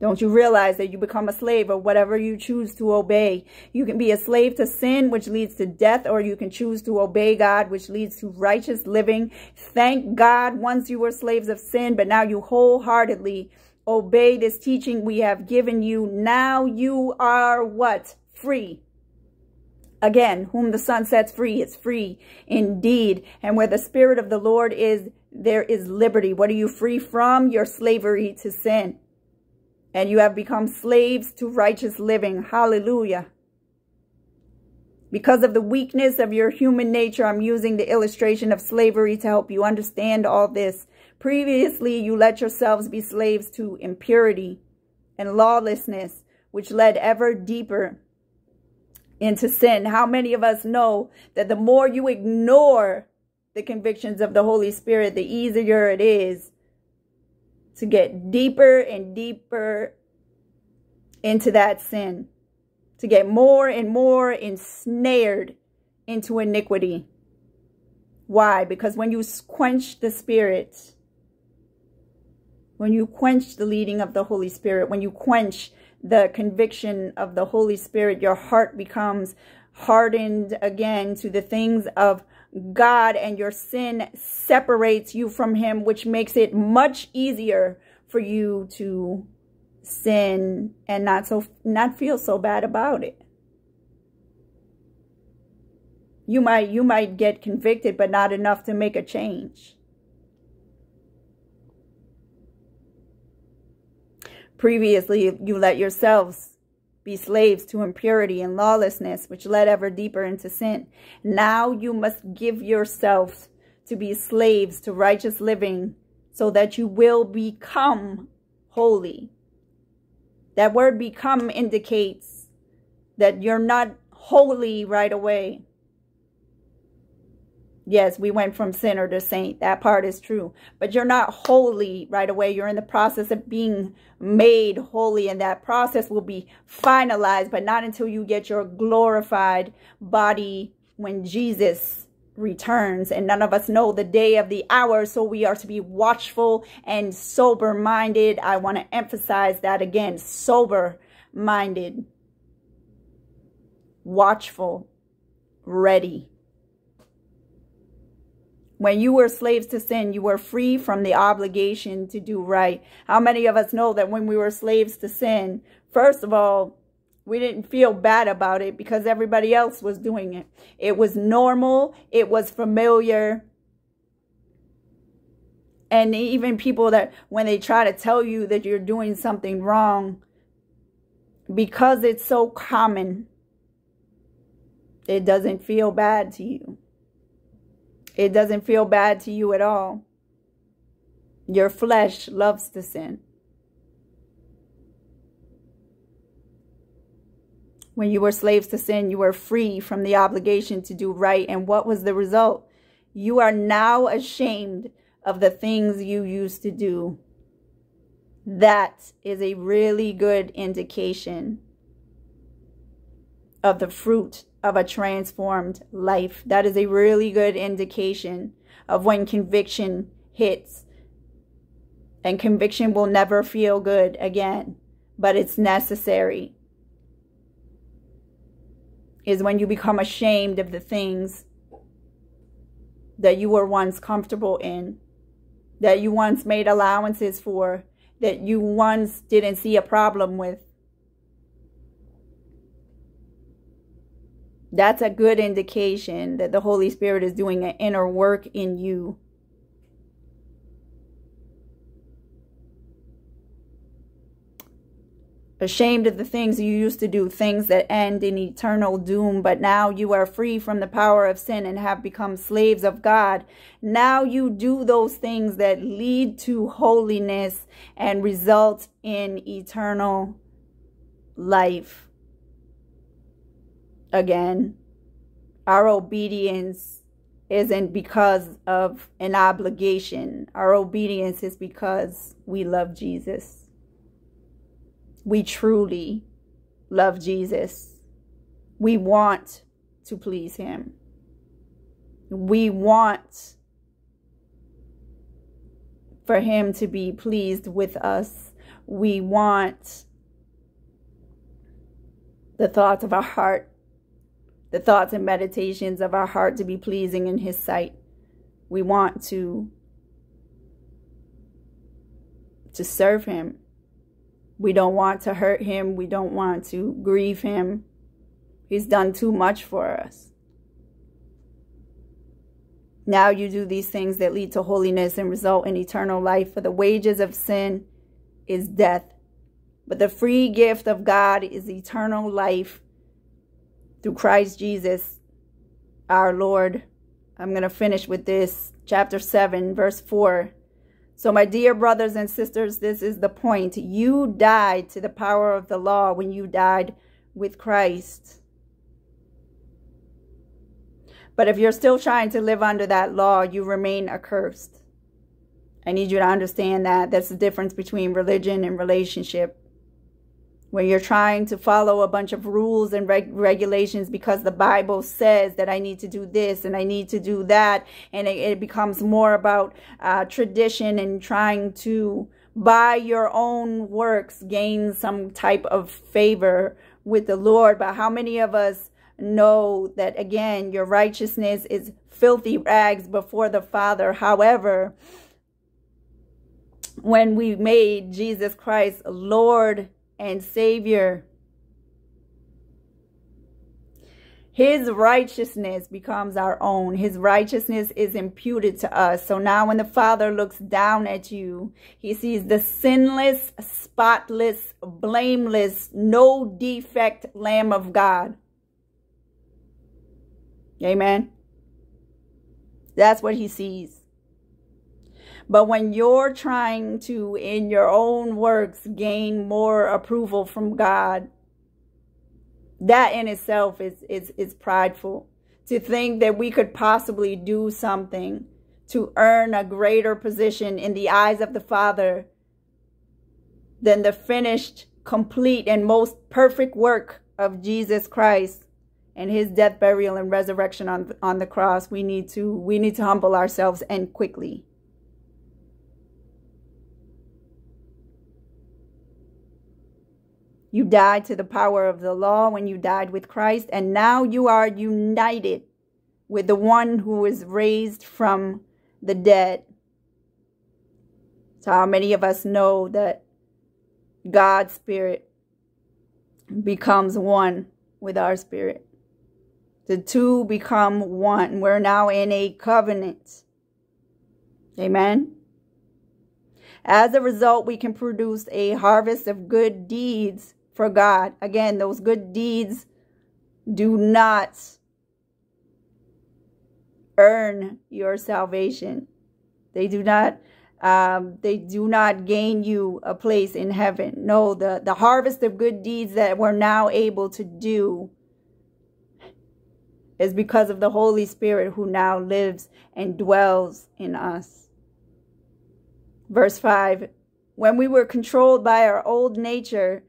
Don't you realize that you become a slave of whatever you choose to obey? You can be a slave to sin, which leads to death, or you can choose to obey God, which leads to righteous living. Thank God once you were slaves of sin, but now you wholeheartedly obey this teaching we have given you. Now you are what? Free. Again, whom the Son sets free is free indeed. And where the Spirit of the Lord is, there is liberty. What are you free from? Your slavery to sin. And you have become slaves to righteous living. Hallelujah. Because of the weakness of your human nature, I'm using the illustration of slavery to help you understand all this. Previously, you let yourselves be slaves to impurity and lawlessness, which led ever deeper into sin. How many of us know that the more you ignore the convictions of the Holy Spirit, the easier it is to get deeper and deeper into that sin, to get more and more ensnared into iniquity. Why? Because when you quench the Spirit, when you quench the leading of the Holy Spirit, when you quench the conviction of the Holy Spirit, your heart becomes hardened again to the things of God and your sin separates you from him, which makes it much easier for you to sin and not so not feel so bad about it. You might you might get convicted but not enough to make a change. Previously, you let yourselves be slaves to impurity and lawlessness, which led ever deeper into sin. Now you must give yourselves to be slaves to righteous living so that you will become holy. That word become indicates that you're not holy right away. Yes, we went from sinner to saint. That part is true. But you're not holy right away. You're in the process of being made holy. And that process will be finalized, but not until you get your glorified body when Jesus returns. And none of us know the day of the hour. So we are to be watchful and sober-minded. I want to emphasize that again. Sober-minded. Watchful. Ready when you were slaves to sin, you were free from the obligation to do right. How many of us know that when we were slaves to sin, first of all, we didn't feel bad about it because everybody else was doing it. It was normal. It was familiar. And even people that when they try to tell you that you're doing something wrong, because it's so common, it doesn't feel bad to you. It doesn't feel bad to you at all. Your flesh loves to sin. When you were slaves to sin, you were free from the obligation to do right. And what was the result? You are now ashamed of the things you used to do. That is a really good indication of the fruit of a transformed life. That is a really good indication of when conviction hits. And conviction will never feel good again, but it's necessary. Is when you become ashamed of the things that you were once comfortable in, that you once made allowances for, that you once didn't see a problem with. That's a good indication that the Holy Spirit is doing an inner work in you. ashamed of the things you used to do, things that end in eternal doom. But now you are free from the power of sin and have become slaves of God. Now you do those things that lead to holiness and result in eternal life. Again, our obedience isn't because of an obligation. Our obedience is because we love Jesus we truly love Jesus. We want to please him. We want for him to be pleased with us. We want the thoughts of our heart, the thoughts and meditations of our heart to be pleasing in his sight. We want to to serve him we don't want to hurt him. We don't want to grieve him. He's done too much for us. Now you do these things that lead to holiness and result in eternal life. For the wages of sin is death. But the free gift of God is eternal life through Christ Jesus, our Lord. I'm going to finish with this. Chapter 7, verse 4. So, my dear brothers and sisters, this is the point. You died to the power of the law when you died with Christ. But if you're still trying to live under that law, you remain accursed. I need you to understand that. That's the difference between religion and relationship where you're trying to follow a bunch of rules and reg regulations because the Bible says that I need to do this and I need to do that. And it, it becomes more about uh, tradition and trying to, by your own works, gain some type of favor with the Lord. But how many of us know that, again, your righteousness is filthy rags before the Father? However, when we made Jesus Christ Lord and Savior. His righteousness becomes our own. His righteousness is imputed to us. So now when the Father looks down at you, he sees the sinless, spotless, blameless, no defect Lamb of God. Amen. That's what he sees. But when you're trying to, in your own works, gain more approval from God, that in itself is, is, is prideful. To think that we could possibly do something to earn a greater position in the eyes of the Father than the finished, complete, and most perfect work of Jesus Christ and his death, burial, and resurrection on, on the cross. We need to we need to humble ourselves and quickly. You died to the power of the law when you died with Christ, and now you are united with the one who was raised from the dead. So, how many of us know that God's Spirit becomes one with our spirit? The two become one. We're now in a covenant. Amen. As a result, we can produce a harvest of good deeds for God. Again, those good deeds do not earn your salvation. They do not um, they do not gain you a place in heaven. No, the, the harvest of good deeds that we're now able to do is because of the Holy Spirit who now lives and dwells in us. Verse 5 When we were controlled by our old nature,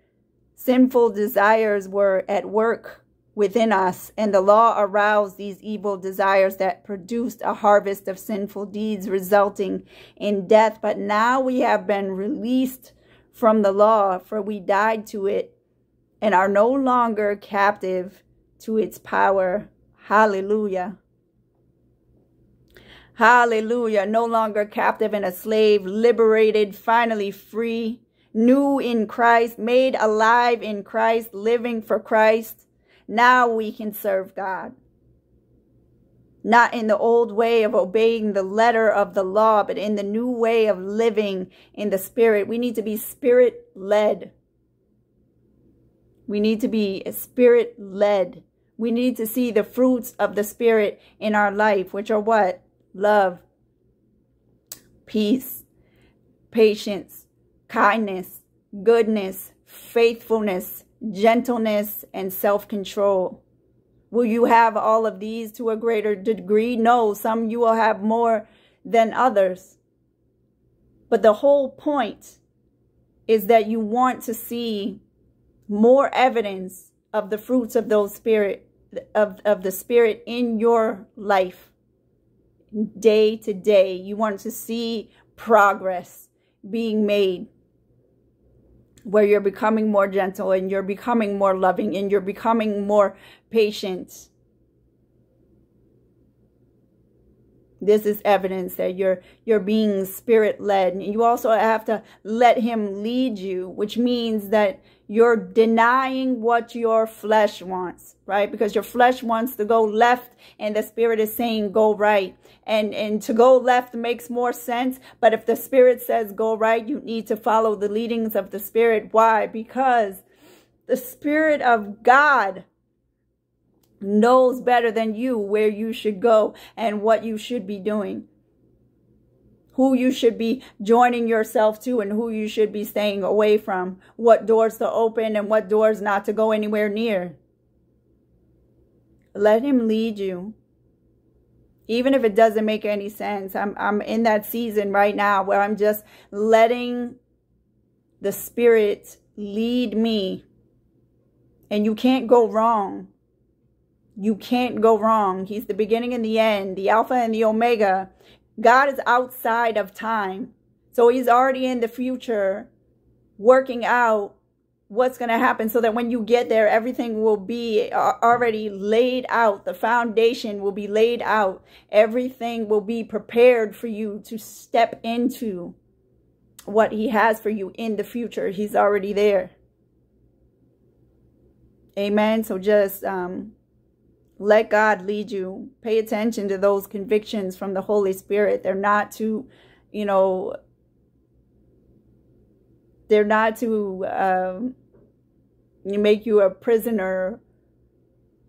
Sinful desires were at work within us, and the law aroused these evil desires that produced a harvest of sinful deeds resulting in death. But now we have been released from the law, for we died to it and are no longer captive to its power. Hallelujah. Hallelujah. No longer captive and a slave, liberated, finally free new in Christ, made alive in Christ, living for Christ. Now we can serve God. Not in the old way of obeying the letter of the law, but in the new way of living in the Spirit. We need to be Spirit led. We need to be spirit led. We need to see the fruits of the spirit in our life, which are what? Love, peace, patience, kindness, goodness, faithfulness, gentleness, and self-control. Will you have all of these to a greater degree? No, some you will have more than others. But the whole point is that you want to see more evidence of the fruits of those spirit of, of the spirit in your life day to day. You want to see progress being made where you're becoming more gentle and you're becoming more loving and you're becoming more patient. This is evidence that you're you're being spirit led. And you also have to let him lead you, which means that you're denying what your flesh wants, right? Because your flesh wants to go left and the spirit is saying go right. And, and to go left makes more sense. But if the spirit says go right, you need to follow the leadings of the spirit. Why? Because the spirit of God knows better than you where you should go and what you should be doing who you should be joining yourself to and who you should be staying away from, what doors to open and what doors not to go anywhere near. Let him lead you. Even if it doesn't make any sense. I'm, I'm in that season right now where I'm just letting the Spirit lead me. And you can't go wrong. You can't go wrong. He's the beginning and the end, the Alpha and the Omega. God is outside of time. So he's already in the future working out what's going to happen so that when you get there, everything will be already laid out. The foundation will be laid out. Everything will be prepared for you to step into what he has for you in the future. He's already there. Amen. So just um, let God lead you. Pay attention to those convictions from the Holy Spirit. They're not to, you know, they're not to um, make you a prisoner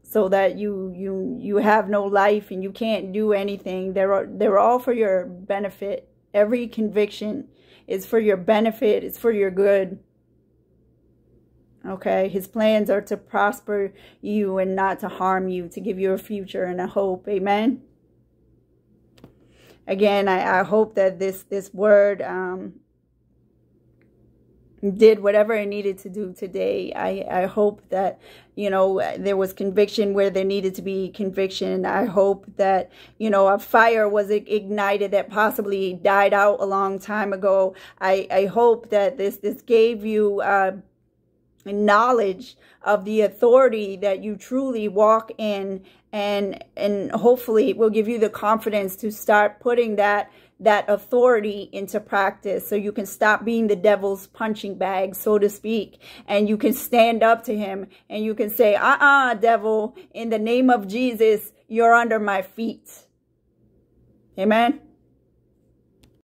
so that you you you have no life and you can't do anything. They're they're all for your benefit. Every conviction is for your benefit. It's for your good. Okay, his plans are to prosper you and not to harm you, to give you a future and a hope. Amen. Again, I, I hope that this this word um, did whatever it needed to do today. I, I hope that, you know, there was conviction where there needed to be conviction. I hope that, you know, a fire was ignited that possibly died out a long time ago. I, I hope that this, this gave you uh, knowledge of the authority that you truly walk in and and hopefully it will give you the confidence to start putting that that authority into practice. So you can stop being the devil's punching bag so to speak and you can stand up to him and you can say uh-uh devil in the name of Jesus you're under my feet. Amen